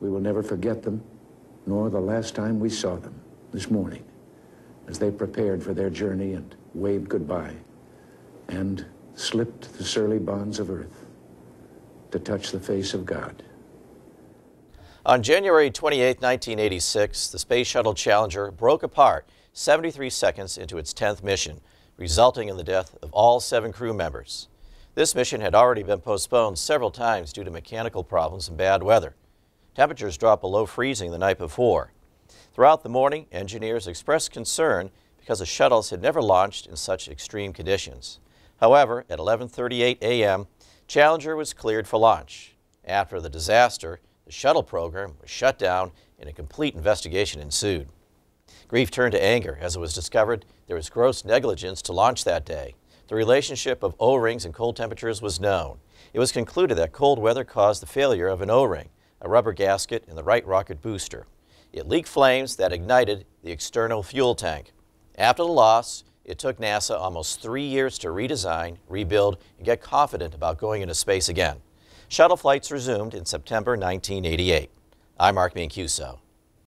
We will never forget them, nor the last time we saw them this morning as they prepared for their journey and waved goodbye and slipped the surly bonds of earth to touch the face of God. On January 28, 1986, the Space Shuttle Challenger broke apart 73 seconds into its 10th mission, resulting in the death of all seven crew members. This mission had already been postponed several times due to mechanical problems and bad weather. Temperatures dropped below freezing the night before. Throughout the morning, engineers expressed concern because the shuttles had never launched in such extreme conditions. However, at 11.38 a.m., Challenger was cleared for launch. After the disaster, the shuttle program was shut down and a complete investigation ensued. Grief turned to anger as it was discovered there was gross negligence to launch that day. The relationship of O-rings and cold temperatures was known. It was concluded that cold weather caused the failure of an O-ring, a rubber gasket in the right rocket booster. It leaked flames that ignited the external fuel tank. After the loss, it took NASA almost three years to redesign, rebuild, and get confident about going into space again. Shuttle flights resumed in September 1988. I'm Mark Mancuso.